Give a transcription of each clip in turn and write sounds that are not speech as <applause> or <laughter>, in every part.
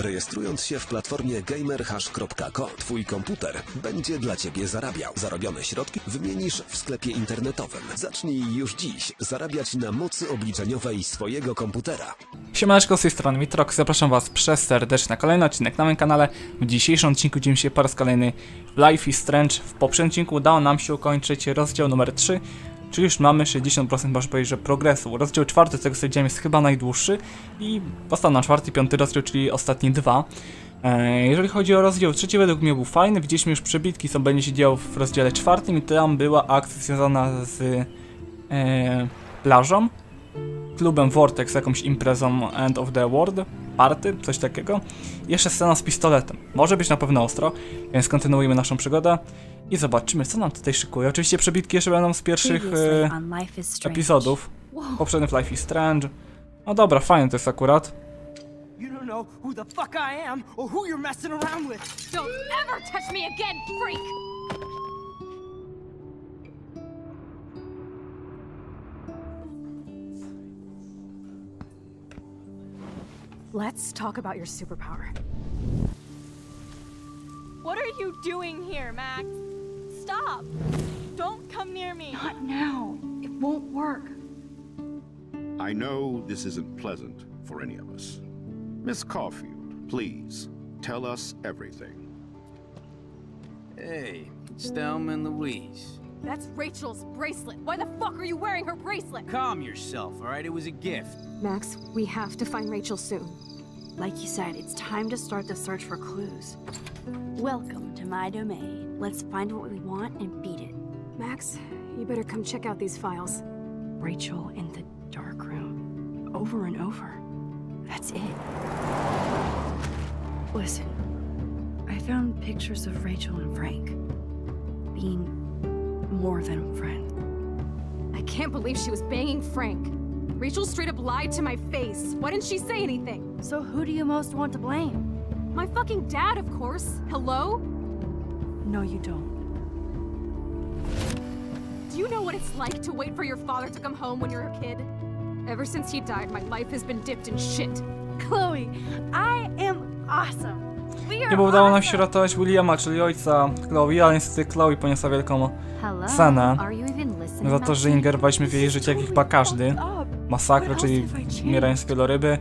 Rejestrując się w platformie gamerhash.co, twój komputer będzie dla ciebie zarabiał. Zarobione środki wymienisz w sklepie internetowym. Zacznij już dziś zarabiać na mocy obliczeniowej swojego komputera. Siemaneczko, z tej strony Mitrox, zapraszam was przez serdecznie na kolejny odcinek na moim kanale. W dzisiejszym odcinku dzieje się po raz kolejny Life is Strange. W poprzednim odcinku udało nam się ukończyć rozdział numer 3, czyli już mamy 60% można powiedzieć, że progresu. Rozdział czwarty, z tego co widziałem, jest chyba najdłuższy i został nam czwarty, piąty rozdział, czyli ostatnie dwa. E, Jeżeli chodzi o rozdział trzeci, według mnie był fajny. Widzieliśmy już przebitki, co będzie się działo w rozdziale czwartym i tam była akcja związana z e, plażą klubem Vortex, jakąś imprezą End of the World, party, coś takiego. Jeszcze scena z pistoletem. Może być na pewno ostro, więc kontynuujemy naszą przygodę i zobaczymy, co nam tutaj szykuje. Oczywiście przebitki jeszcze będą z pierwszych y, epizodów. Poprzednich Life is Strange. No dobra, fajne to jest akurat. Let's talk about your superpower. What are you doing here, Max? Stop! Don't come near me! Not now. It won't work. I know this isn't pleasant for any of us. Miss Caulfield, please, tell us everything. Hey, it's Thelma and Louise. That's Rachel's bracelet. Why the fuck are you wearing her bracelet? Calm yourself, all right? It was a gift. Max, we have to find Rachel soon. Like you said, it's time to start the search for clues. Welcome to my domain. Let's find what we want and beat it. Max, you better come check out these files. Rachel in the dark room. Over and over. That's it. Listen, I found pictures of Rachel and Frank being more than friends. I can't believe she was banging Frank. Rachel straight up lied to my face. Why didn't she say anything? So who do you most want to blame? My fucking dad, of course. Hello? No, you don't. Do you know what it's like to wait for your father to come home when you're a kid? Ever since he died, my life has been dipped in shit. Chloe, I am awesome. We are Nie, bo udało nam się ratować Williama, czyli ojca Chloe, ale niestety Chloe poniosła wielką Hello? cenę za to, że ingerowaliśmy w jej życie jak chyba każdy. Masakra, czyli umierając wieloryby.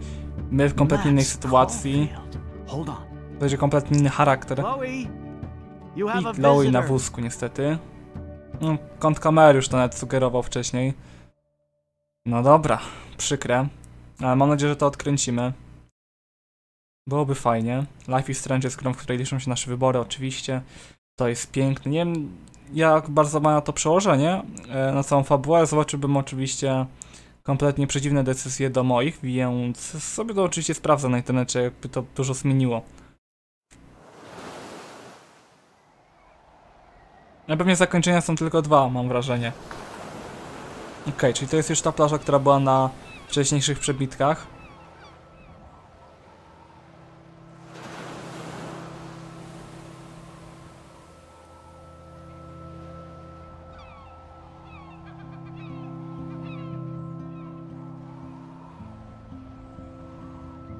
My w kompletnie innej sytuacji. To będzie kompletnie inny charakter. I Chloe na wózku niestety. No, kąt kamery już to nawet sugerował wcześniej. No dobra, przykre. Ale mam nadzieję, że to odkręcimy. Byłoby fajnie. Life is Strange jest grą, w której liczą się nasze wybory, oczywiście. To jest piękne. Nie wiem, jak bardzo ma to przełożenie e, na całą fabułę, zobaczyłbym oczywiście kompletnie przeciwne decyzje do moich, więc sobie to oczywiście sprawdzę na internecie, jakby to dużo zmieniło. No pewnie zakończenia są tylko dwa, mam wrażenie. Okej, czyli to jest już ta plaża, która była na wcześniejszych przebitkach.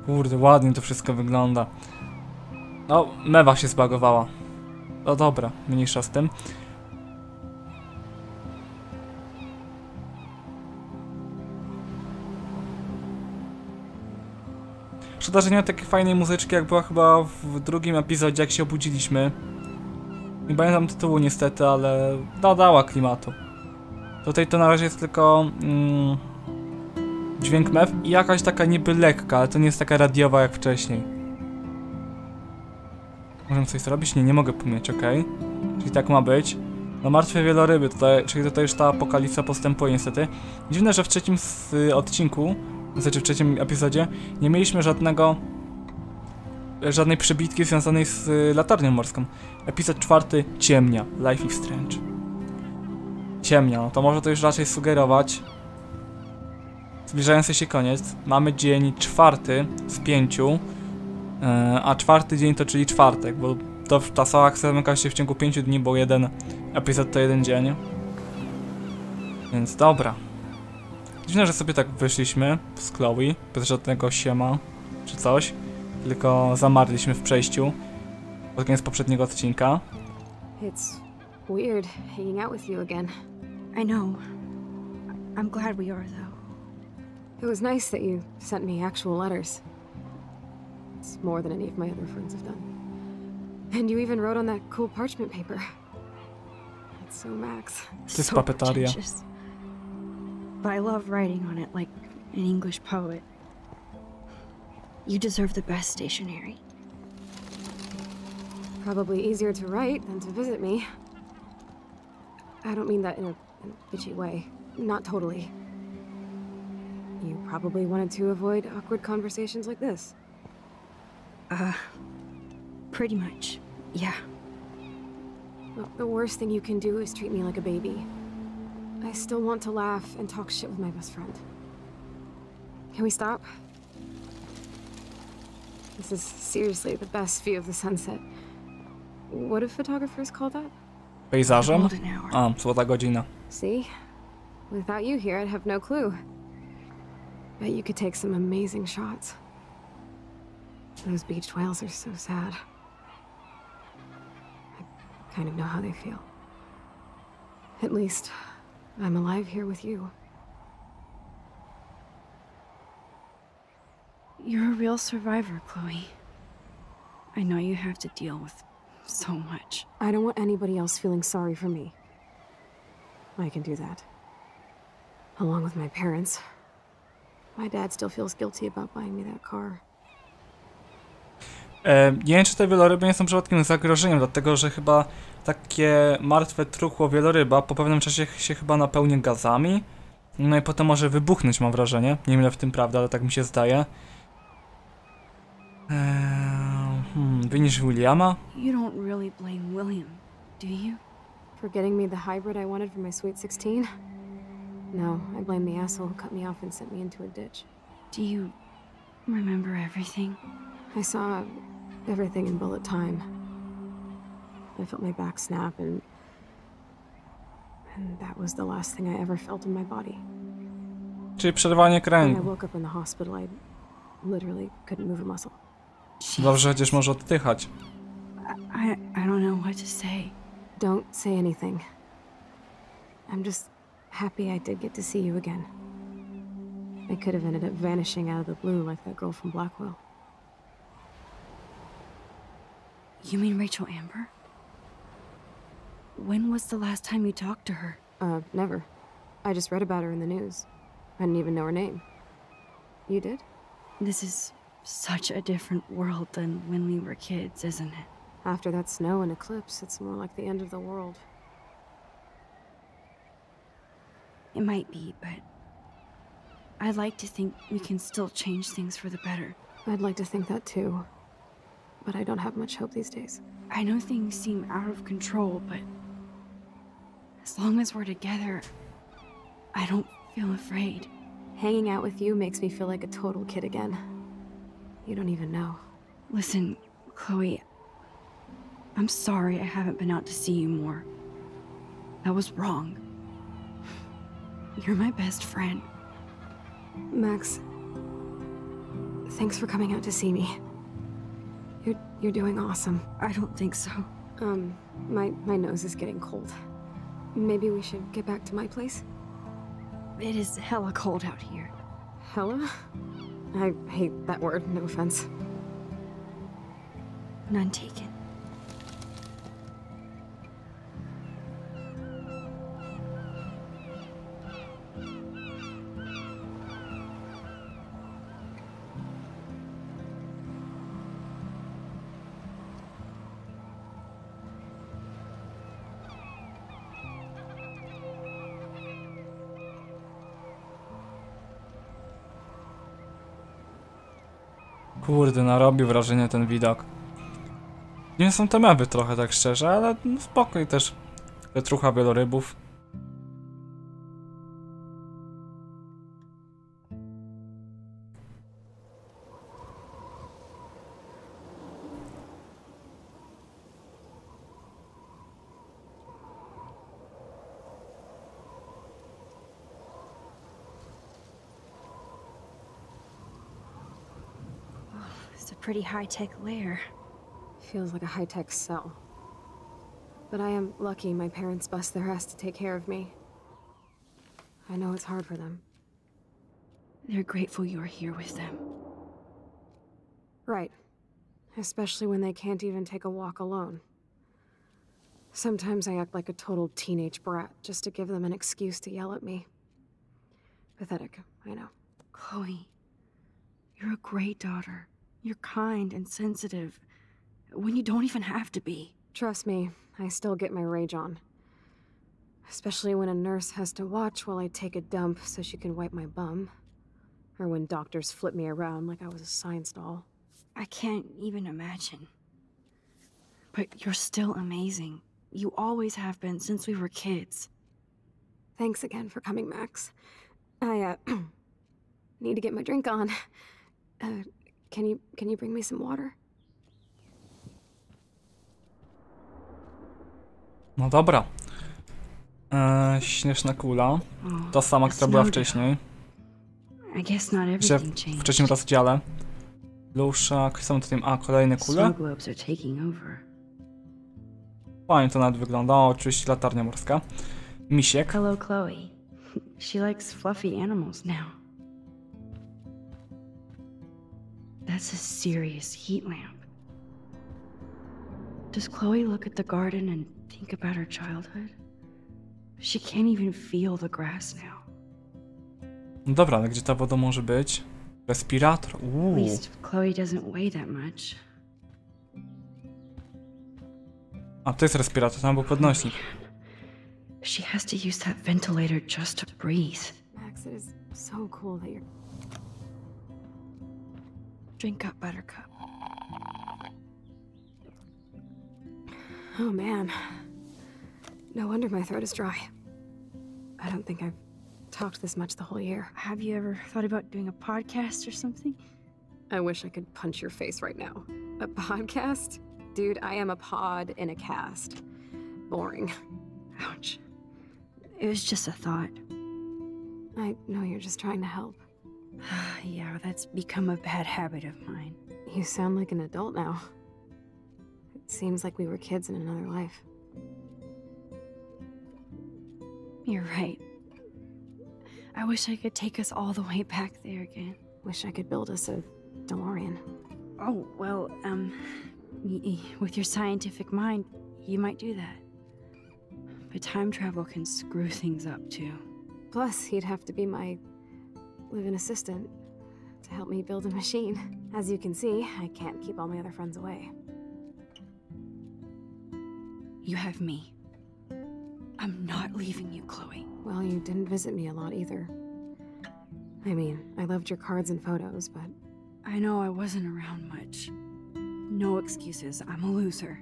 Kurde, ładnie to wszystko wygląda. No, mewa się zbagowała. No dobra, mniejsza z tym. Szkoda, że nie ma takiej fajnej muzyczki, jak była chyba w drugim epizodzie, jak się obudziliśmy. Nie pamiętam tytułu niestety, ale dodała klimatu. Tutaj to na razie jest tylko mm, dźwięk mew i jakaś taka niby lekka, ale to nie jest taka radiowa jak wcześniej. Możemy coś zrobić? Nie, nie mogę pomieć, okej. Czyli tak ma być. No martwe wieloryby, tutaj, czyli tutaj już ta apokalipsa postępuje niestety. Dziwne, że w trzecim y, odcinku, znaczy w trzecim epizodzie, nie mieliśmy żadnego żadnej przebitki związanej z y, latarnią morską. Epizod czwarty ciemnia, Life is Strange. Ciemnia, no to może to już raczej sugerować. Zbliżający się koniec. Mamy dzień czwarty z pięciu. E, a czwarty dzień to czyli czwartek, bo to ta akcja zamyka się w ciągu 5 dni, bo jeden epizod to jeden dzień. Więc dobra. Dziwne, że sobie tak wyszliśmy z Chloe, bez żadnego siema czy coś. tylko zamarliśmy w przejściu pod koniec poprzedniego odcinka. It's weird hanging out with you again. I know. I'm glad we are, though. It was nice that you sent me actual letters. It's more than any of my other friends have done. And you even wrote on that cool parchment paper. It's so Max. Jest So pretentious. But I love writing on it like an English poet. You deserve the best stationery. Probably easier to write than to visit me. I don't mean that in a, in a bitchy way. Not totally. You probably wanted to avoid awkward conversations like this. Uh, pretty much. Yeah. Well, the worst thing you can do is treat me like a baby. I still want to laugh and talk shit with my best friend. Can we stop? This is seriously the best view of the sunset. What do photographers call that? Pejzażem? Golden hour. Um, a, złota godzina. See? Without you here, I'd have no clue. Bet you could take some amazing shots. Those beached whales are so sad. I kind of know how they feel. At least, I'm alive here with you. You're a real survivor, Chloe. I know you have to deal with so much. I don't want anybody else feeling sorry for me. I can do that. Along with my parents. My dad still feels guilty about buying me that car. E, nie wiem, czy te wieloryby nie są przypadkiem zagrożeniem, dlatego że chyba takie martwe truchło wieloryba po pewnym czasie się chyba napełni gazami. No i potem może wybuchnąć, mam wrażenie. Nie wiem, w tym prawda, ale tak mi się zdaje. Eee, hmm, winisz Williama? You don't really blame William, do you? For getting me the hybrid I wanted for my Sweet 16? No, I blame the asshole who cut me off and sent me into a ditch. Do you remember everything? I saw everything in bullet time. I felt my back snap, and. And that was the last thing I ever felt in my body. Czyli przerwanie When I woke up in the hospital, I literally couldn't move a muscle. Dobrze, chociaż może oddychać. I I don't know what to say. Don't say anything. I'm just happy I did get to see you again. I could have ended up vanishing out of the blue like that girl from Blackwell. You mean Rachel Amber? When was the last time you talked to her? Uh, never. I just read about her in the news. I didn't even know her name. You did? This is such a different world than when we were kids, isn't it? After that snow and eclipse, it's more like the end of the world. It might be, but I'd like to think we can still change things for the better. I'd like to think that too. But I don't have much hope these days. I know things seem out of control, but as long as we're together, I don't feel afraid. Hanging out with you makes me feel like a total kid again. You don't even know. Listen, Chloe, I'm sorry I haven't been out to see you more. That was wrong. You're my best friend. Max, thanks for coming out to see me. You're you're doing awesome. I don't think so. Um, my my nose is getting cold. Maybe we should get back to my place. It is hella cold out here. Hella? I hate that word. No offense. None taken. Kurde, robi wrażenie ten widok. Nie są te mewy trochę tak szczerze, ale no spokój też. Te trucha wielorybów. High-tech lair. Feels like a high-tech cell. But I am lucky my parents bust their ass to take care of me. I know it's hard for them. They're grateful you're here with them. Right. Especially when they can't even take a walk alone. Sometimes I act like a total teenage brat just to give them an excuse to yell at me. Pathetic, I know. Chloe, you're a great daughter. You're kind and sensitive when you don't even have to be. Trust me, I still get my rage on. Especially when a nurse has to watch while I take a dump so she can wipe my bum. Or when doctors flip me around like I was a science doll. I can't even imagine. But you're still amazing. You always have been since we were kids. Thanks again for coming, Max. I, uh, <clears throat> need to get my drink on. Uh, can you, can you bring me some water? No dobra. Eee, śnieżna kula. Ta sama, która była wcześniej. Że w wcześniejszym rozdziale. Luszak, są tutaj, a kolejne kule. Fajnie to nawet wygląda. O, oczywiście latarnia morska. Misiek. Hello, Chloe. <laughs> She likes fluffy animals now. That's a serious heat lamp. Does Chloe look at the garden and think about her childhood? She can't even feel the grass now. No dobra, ale gdzie ta woda może być? Respirator. At Uuu. least Chloe doesn't weigh that much. A, to jest respirator, tam był podnośnik. Oh, she has to use that ventilator just to breathe. Max, it is so cool that you're. Drink up, Buttercup. Oh man. No wonder my throat is dry. I don't think I've talked this much the whole year. Have you ever thought about doing a podcast or something? I wish I could punch your face right now. A podcast? Dude, I am a pod in a cast. Boring. Ouch. It was just a thought. I know you're just trying to help. <sighs> yeah, that's become a bad habit of mine. You sound like an adult now. It seems like we were kids in another life. You're right. I wish I could take us all the way back there again. Wish I could build us a DeLorean. Oh, well, um, with your scientific mind, you might do that. But time travel can screw things up too. Plus, he'd have to be my live-in assistant to help me build a machine. As you can see, I can't keep all my other friends away. You have me. I'm not leaving you, Chloe. Well, you didn't visit me a lot either. I mean, I loved your cards and photos, but I know I wasn't around much. No excuses, I'm a loser.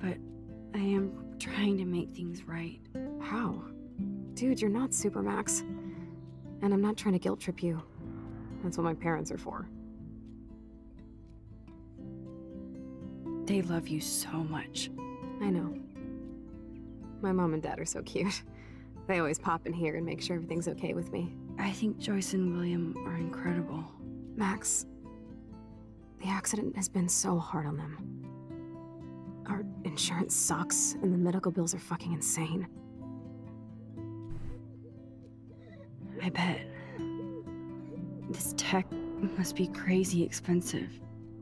But I am trying to make things right. how? Dude, you're not Supermax. And I'm not trying to guilt trip you. That's what my parents are for. They love you so much. I know. My mom and dad are so cute. <laughs> They always pop in here and make sure everything's okay with me. I think Joyce and William are incredible. Max, the accident has been so hard on them. Our insurance sucks, and the medical bills are fucking insane. I bet. This tech must be crazy expensive.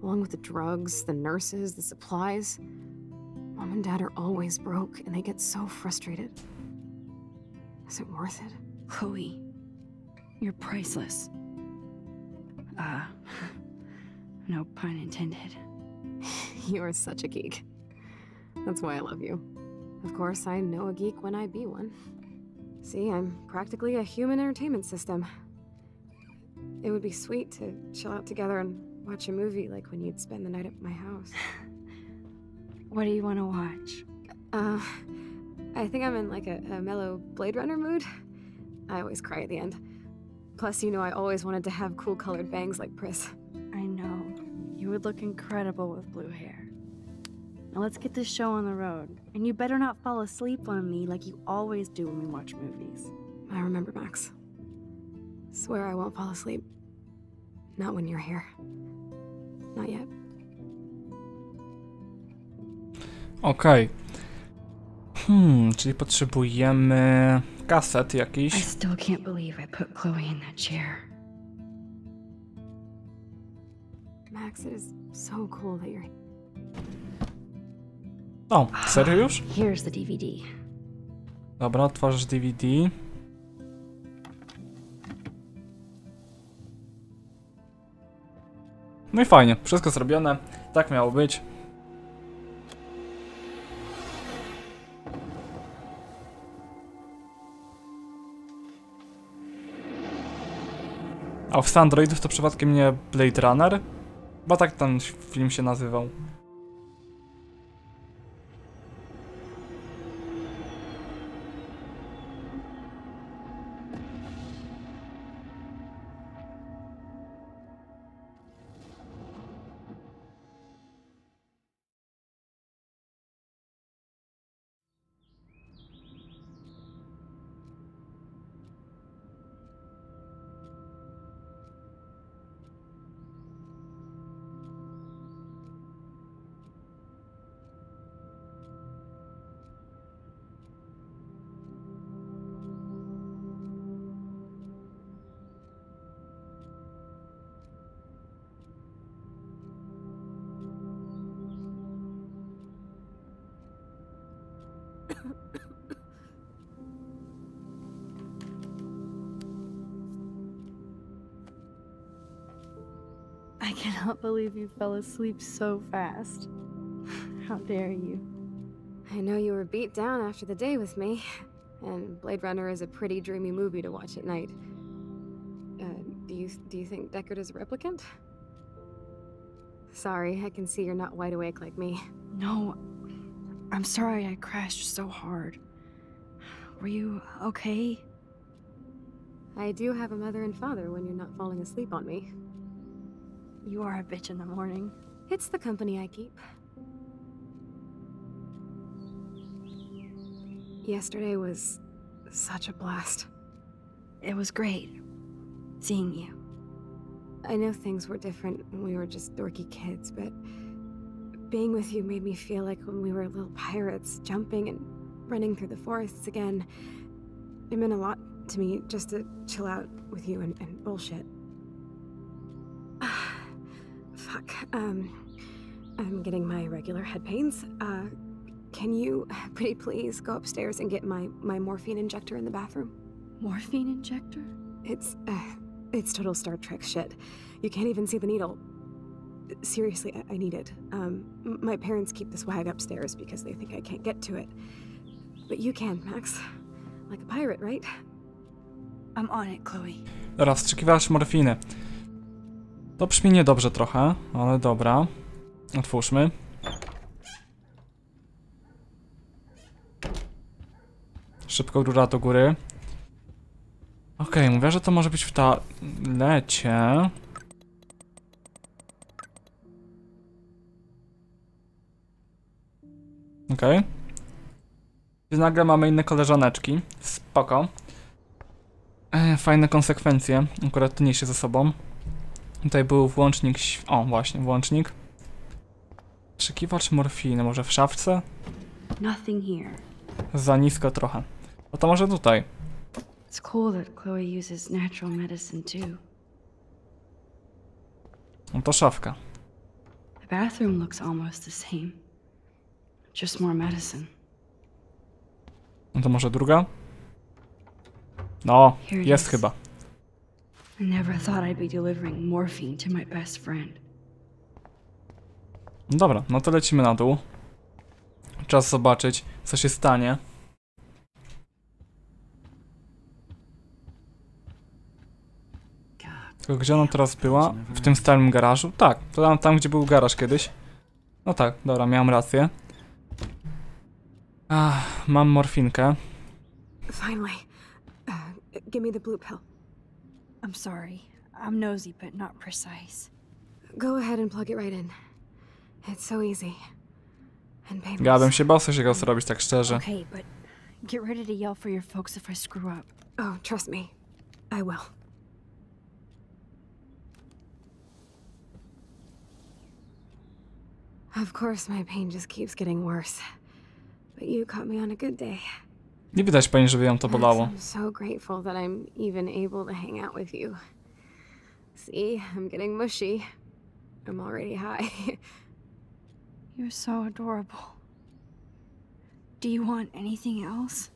Along with the drugs, the nurses, the supplies. Mom and dad are always broke, and they get so frustrated. Is it worth it? Chloe, you're priceless. Uh, <laughs> no pun intended. <laughs> You are such a geek. That's why I love you. Of course, I know a geek when I be one. See, I'm practically a human entertainment system. It would be sweet to chill out together and watch a movie like when you'd spend the night at my house. <sighs> What do you want to watch? Uh, I think I'm in like a, a mellow Blade Runner mood. I always cry at the end. Plus, you know, I always wanted to have cool colored bangs like Pris. I know. You would look incredible with blue hair. Now let's get this show on the road. And you better not fall asleep on me like you always do when we watch movies. I remember, Max. Swear I won't fall asleep. Not when you're here. Not yet. Okej. Hmm, czyli potrzebujemy kaset I still can't believe I put Chloe in that chair. Max, it is so cool that you're. O, serio już? <sighs> Here's the DVD. Dobra, otworzysz DVD. No i fajnie, wszystko zrobione. Tak miało być. A w Androidów to przypadkiem nie Blade Runner? Bo tak ten film się nazywał. I cannot believe you fell asleep so fast. <sighs> How dare you? I know you were beat down after the day with me, and Blade Runner is a pretty dreamy movie to watch at night. Uh, do you do you think Deckard is a replicant? Sorry, I can see you're not wide awake like me. No, I'm sorry I crashed so hard. Were you okay? I do have a mother and father when you're not falling asleep on me. You are a bitch in the morning. It's the company I keep. Yesterday was such a blast. It was great seeing you. I know things were different when we were just dorky kids, but being with you made me feel like when we were little pirates, jumping and running through the forests again. It meant a lot to me just to chill out with you and, and bullshit. Fuck. Um, I'm getting my regular head pains. Uh, can you, <laughs> pretty please, go upstairs and get my, my morphine injector in the bathroom? Morphine injector? It's, uh, it's total Star Trek shit. You can't even see the needle. Seriously, I, I need it. Um, m- my parents keep the swag upstairs because they think I can't get to it. But you can, Max. Like a pirate, right? I'm on it, Chloe. Dobra, wstrzykiwałaś morfiny. To brzmi niedobrze trochę, ale dobra. Otwórzmy. Szybko rura do góry. Okej, mówię, że to może być w toalecie. Okej. I nagle mamy inne koleżaneczki. Spoko. E, fajne konsekwencje. Akurat to niesie ze sobą. Tutaj był włącznik. św- O, właśnie, włącznik. Trzykiwacz morfiny, może w szafce? Nothing here. Za nisko trochę. No to może tutaj. It's cool that Chloe uses natural medicine too. No to szafka. The bathroom looks almost the same. Just more medicine. No to może druga? No, jest chyba. I never thought I'd be delivering morphine to my best friend. Dobra, no to lecimy na dół. Czas zobaczyć, co się stanie. Tylko gdzie ona teraz była? W tym starym garażu? Tak, to tam, tam gdzie był garaż kiedyś. No tak, dobra, miałem rację. Ach, mam morfinkę. Finally. Uh, give me the blue pill. I'm sorry. I'm nosy, but not precise. Go ahead and plug it right in. It's so easy. And painless. Ja bym się bał coś takiego zrobić, tak szczerze. Okay, but get ready to yell for your folks if I screw up. Oh, trust me. I will. Of course, my pain just keeps getting worse. But you caught me on a good day. Nie widać pani, żeby ją to bolało. I'm so grateful that I'm even able to hang out with you. See, I'm getting mushy. I'm already high. <laughs> You're so adorable. Do you want anything else?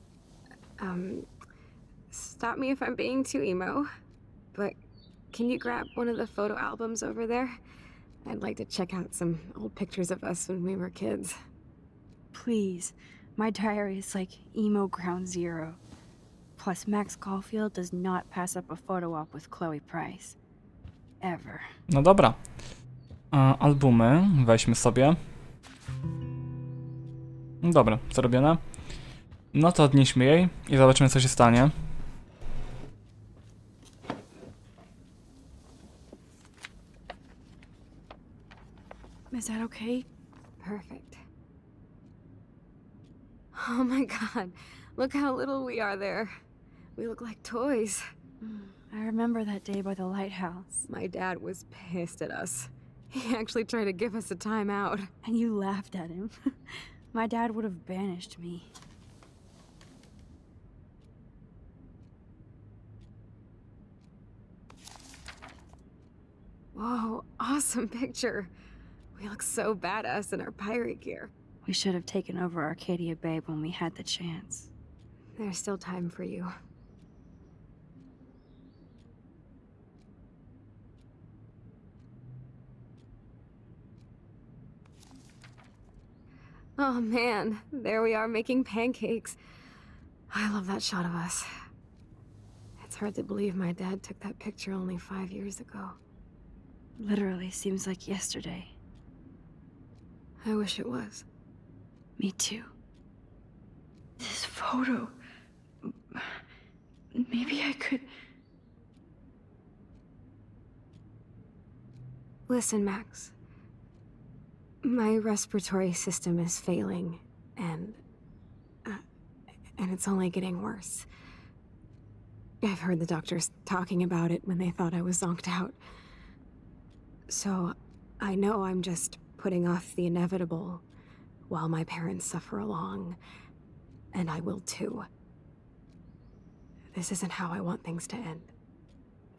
um, stop me if I'm being too emo, but can you grab one of the photo albums over there? I'd like to check out some old pictures of us when we were kids. Please. My diary is like emo ground zero. Plus, Max Caulfield does not pass up a photo op with Chloe Price. Ever. No dobra. A, albumy weźmy sobie. Dobra, zrobione. No to odnieśmy jej i zobaczymy co się stanie. Is that okay? Perfect. <laughs> Oh my god, look how little we are there. We look like toys. Mm, I remember that day by the lighthouse. My dad was pissed at us. He actually tried to give us a timeout. And you laughed at him. <laughs> My dad would have banished me. Whoa, awesome picture. We look so badass in our pirate gear. We should have taken over Arcadia Bay when we had the chance. There's still time for you. Oh man, there we are making pancakes. I love that shot of us. It's hard to believe my dad took that picture only five years ago. Literally seems like yesterday. I wish it was. Me too. This photo. Maybe I could. Listen, Max. My respiratory system is failing, and. Uh, and it's only getting worse. I've heard the doctors talking about it when they thought I was zonked out. So, I know I'm just putting off the inevitable while my parents suffer along, and I will too. This isn't how I want things to end.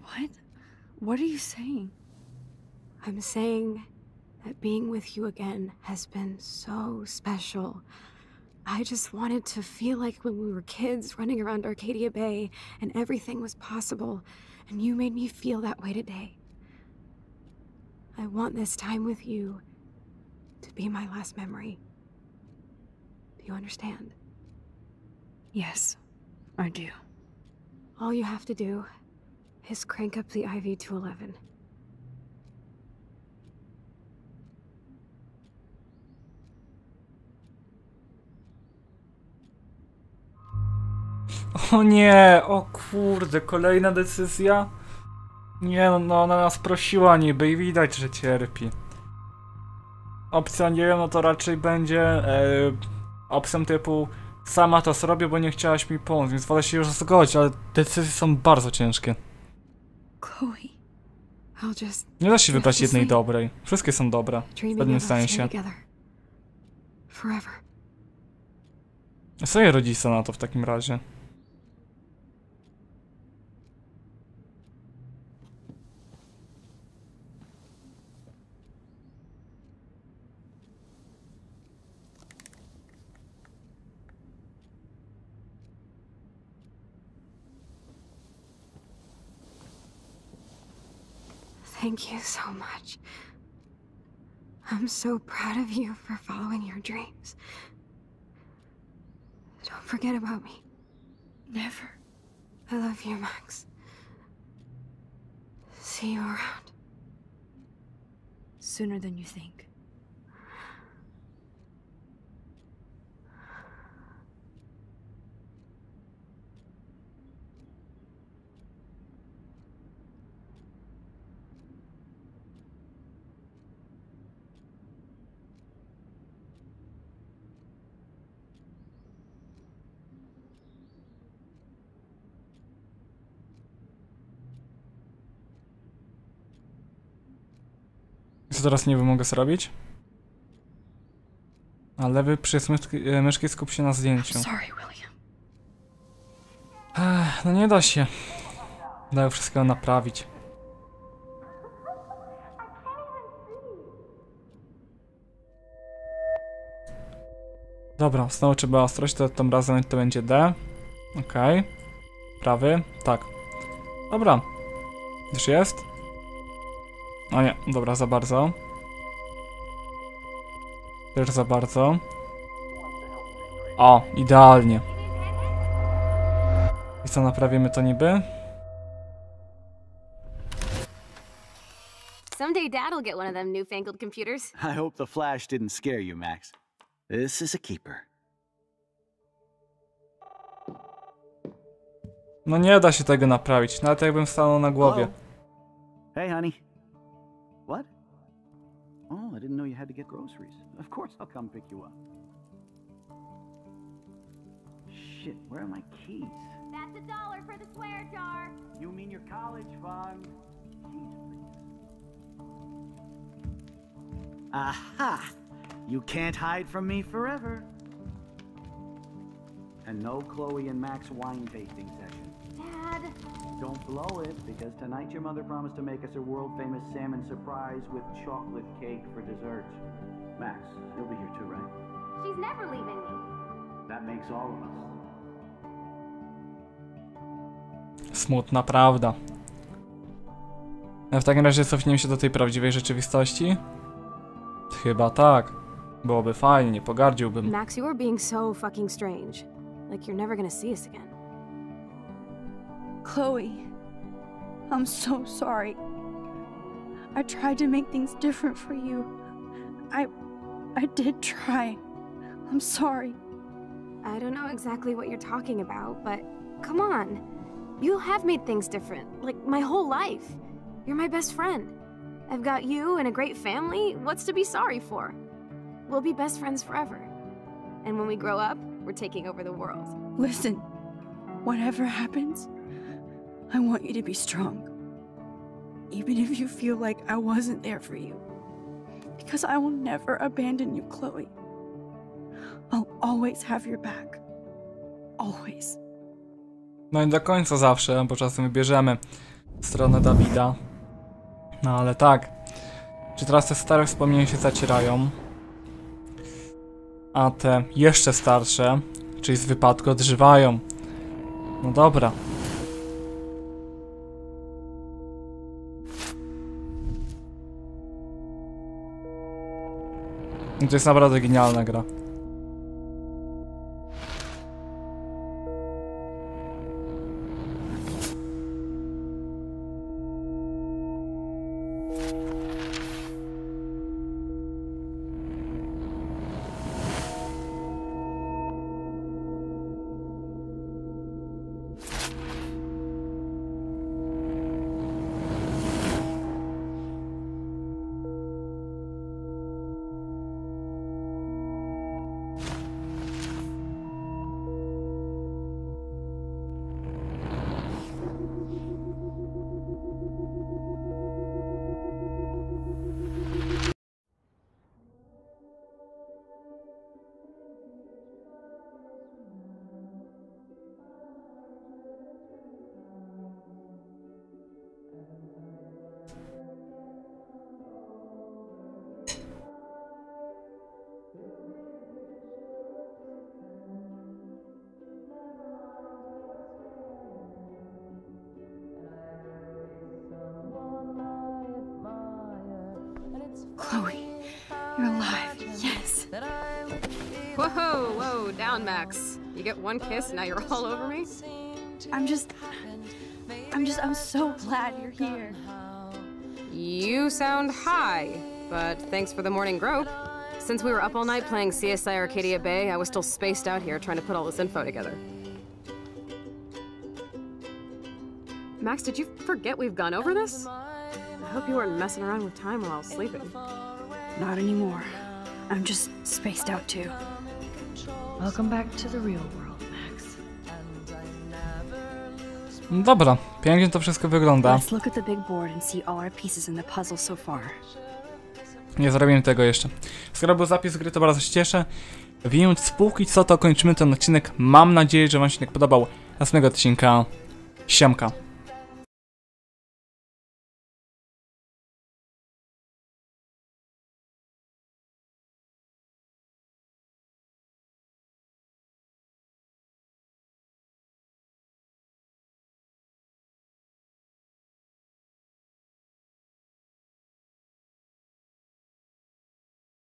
What? What are you saying? I'm saying that being with you again has been so special. I just wanted to feel like when we were kids running around Arcadia Bay and everything was possible, and you made me feel that way today. I want this time with you to be my last memory. Do you understand? Yes, I do. All you have to do is crank up the IV to 11. O nie, o kurde, kolejna decyzja. Nie no, no ona nas prosiła niby i widać, że cierpi. Opcja nie wiem, no to raczej będzie e, opcją typu sama to zrobię, bo nie chciałaś mi pomóc, więc wolę się już zgodzić, ale decyzje są bardzo ciężkie. Nie da się wybrać jednej dobrej. Wszystkie są dobre. W pewnym sensie. Co jej rodzice na to w takim razie? Thank you so much. I'm so proud of you for following your dreams. Don't forget about me. Never. I love you, Max. See you around. Sooner than you think. Co teraz nie mogę zrobić? A lewy przycisk myszki, e, myszki skup się na zdjęciu. Ech, no nie da się. Dają wszystkiego naprawić. Dobra, znowu trzeba ostrość, to tym razem to będzie D. Okej. Prawy, tak. Dobra. Już jest? O nie, dobra, za bardzo. Też za bardzo. O, idealnie. I co, naprawimy to niby? Someday Dad'll get one of them newfangled computers. I hope the flash didn't scare you, Max. This is a keeper. No nie da się tego naprawić, nawet jakbym stanął na głowie. Hello? Hey, honey. Oh, I didn't know you had to get groceries. Of course I'll come pick you up. Shit, where are my keys? That's a dollar for the swear jar. You mean your college fund? Aha! You can't hide from me forever. And no Chloe and Max wine tasting session. Dad. Don't blow it, because tonight your mother promised to make us a world famous salmon surprise with chocolate cake for dessert. Max, you'll be here too, right? She's never leaving me. That makes all of us. Smutna prawda. A w takim razie cofniemy się do tej prawdziwej rzeczywistości? Chyba tak. Byłoby fajnie, nie pogardziłbym. Max, you are being so fucking strange. Like you're never gonna see us again. Chloe, I'm so sorry. I tried to make things different for you. I I did try. I'm sorry. I don't know exactly what you're talking about, but come on. You have made things different, like my whole life. You're my best friend. I've got you and a great family. What's to be sorry for? We'll be best friends forever. And when we grow up, we're taking over the world. Listen, whatever happens, I want you to be strong. Even if you feel like I wasn't there for you. Because I will never abandon you, Chloe. I'll always have your back. Always. No i do końca zawsze, bo czasem wybierzemy stronę Dawida. No ale tak. Czy teraz te stare wspomnienia się zacierają? A te jeszcze starsze, czyli z wypadku odżywają. No dobra. To jest naprawdę genialna gra. You get one kiss, now you're all over me? I'm just. I'm just. I'm so glad you're here. You sound high, but thanks for the morning grope. Since we were up all night playing CSI Arcadia Bay, I was still spaced out here trying to put all this info together. Max, did you forget we've gone over this? I hope you weren't messing around with time while I was sleeping. Not anymore. I'm just spaced out too. Welcome back to the real world, Max. Dobra, pięknie to wszystko wygląda. Let's look at the big board and see all our pieces in the puzzle so far. Nie zrobiłem tego jeszcze. Skoro był zapis gry, to bardzo się cieszę. Więc póki co to kończymy ten odcinek. Mam nadzieję, że Wam się odcinek podobał. Następnego odcinka. Siemka.